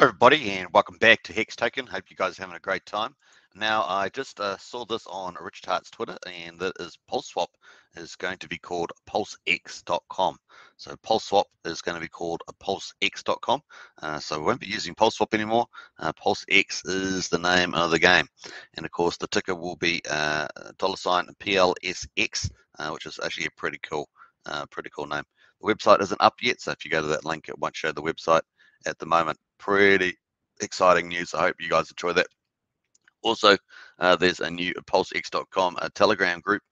Everybody, and welcome back to Hex Token. Hope you guys are having a great time. Now, I just uh, saw this on Richard Heart's Twitter, and that is PulseSwap is going to be called PulseX.com. So PulseSwap is going to be called PulseX.com. Uh, so we won't be using PulseSwap anymore. Uh, PulseX is the name of the game, and of course, the ticker will be uh, dollar sign PLSX, uh, which is actually a pretty cool, uh, pretty cool name. The website isn't up yet, so if you go to that link, it won't show the website at the moment. Pretty exciting news. I hope you guys enjoy that. Also, uh, there's a new PulseX.com a Telegram group,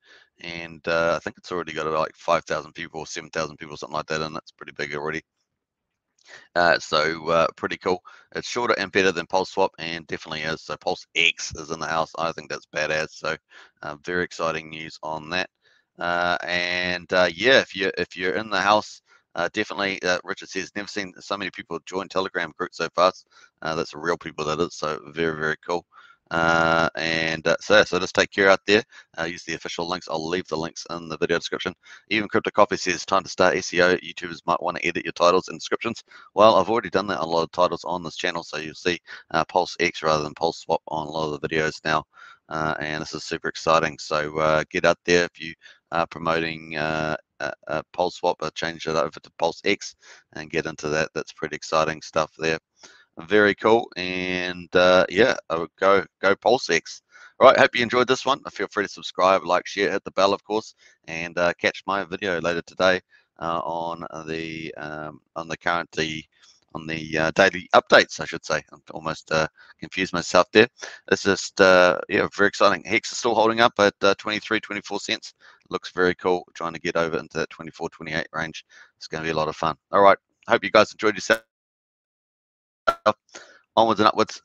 and uh, I think it's already got like 5,000 people or 7,000 people, something like that, and that's pretty big already. Uh, so uh, pretty cool. It's shorter and better than Pulse Swap, and definitely is. So Pulse X is in the house. I think that's badass. So uh, very exciting news on that. Uh, and uh, yeah, if you if you're in the house uh, definitely, uh, Richard says, never seen so many people join Telegram group so fast. Uh, that's real people that is, so very, very cool. Uh, and uh, so, so just take care out there. Uh, use the official links. I'll leave the links in the video description. Even Crypto Coffee says, time to start SEO. YouTubers might want to edit your titles and descriptions. Well, I've already done that on a lot of titles on this channel, so you'll see Pulse X rather than Pulse Swap on a lot of the videos now. and this is super exciting. So get out there if you are promoting uh, Pulse Swap, uh, change it over to Pulse X and get into that. That's pretty exciting stuff there. Very cool. And uh, yeah, I would go go Pulse X. All right, hope you enjoyed this one. Feel free to subscribe, like, share, hit the bell, of course, and uh, catch my video later today uh, on the um, on the current the on the uh, daily updates, I should say. I'm almost uh, confused myself there. It's just, uh, yeah, very exciting. Hex is still holding up at uh, 23, 24 cents. Looks very cool. Trying to get over into that 24, 28 range. It's going to be a lot of fun. All right. Hope you guys enjoyed yourself. Onwards and upwards.